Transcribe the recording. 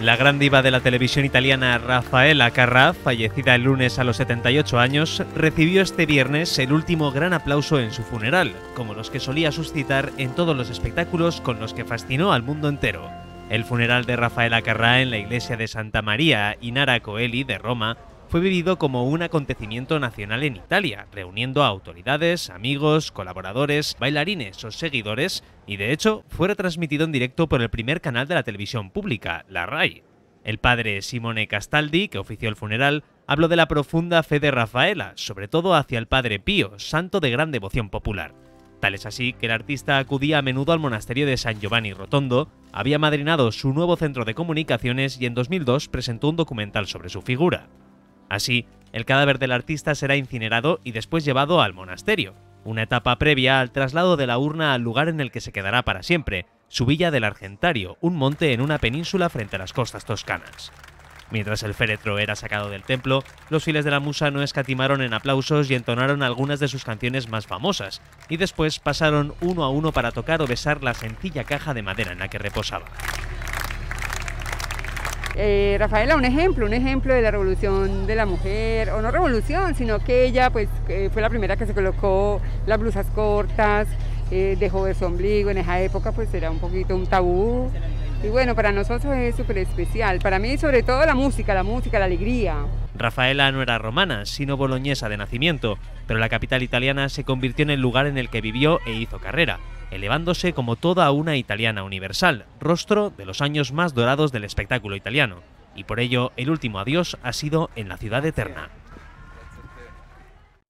La gran diva de la televisión italiana Rafaela Carrà, fallecida el lunes a los 78 años, recibió este viernes el último gran aplauso en su funeral, como los que solía suscitar en todos los espectáculos con los que fascinó al mundo entero. El funeral de Rafaela Carrà en la iglesia de Santa María Inara Coeli de Roma fue vivido como un acontecimiento nacional en Italia, reuniendo a autoridades, amigos, colaboradores, bailarines o seguidores, y de hecho fue retransmitido en directo por el primer canal de la televisión pública, la RAI. El padre Simone Castaldi, que ofició el funeral, habló de la profunda fe de Rafaela, sobre todo hacia el padre Pío, santo de gran devoción popular. Tal es así que el artista acudía a menudo al monasterio de San Giovanni Rotondo, había madrinado su nuevo centro de comunicaciones y en 2002 presentó un documental sobre su figura. Así, el cadáver del artista será incinerado y después llevado al monasterio, una etapa previa al traslado de la urna al lugar en el que se quedará para siempre, su villa del Argentario, un monte en una península frente a las costas toscanas. Mientras el féretro era sacado del templo, los fieles de la musa no escatimaron en aplausos y entonaron algunas de sus canciones más famosas, y después pasaron uno a uno para tocar o besar la sencilla caja de madera en la que reposaba. Eh, Rafaela, un ejemplo, un ejemplo de la revolución de la mujer, o no revolución, sino que ella pues fue la primera que se colocó las blusas cortas, eh, dejó de su ombligo, en esa época pues era un poquito un tabú. Y bueno, para nosotros es súper especial, para mí sobre todo la música, la música, la alegría. Rafaela no era romana, sino boloñesa de nacimiento, pero la capital italiana se convirtió en el lugar en el que vivió e hizo carrera elevándose como toda una italiana universal, rostro de los años más dorados del espectáculo italiano, y por ello el último adiós ha sido en la ciudad eterna.